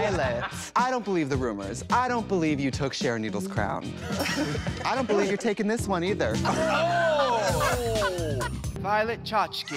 Violet, I don't believe the rumors. I don't believe you took Sharon Needles' crown. I don't believe you're taking this one either. Oh! Violet Chachki.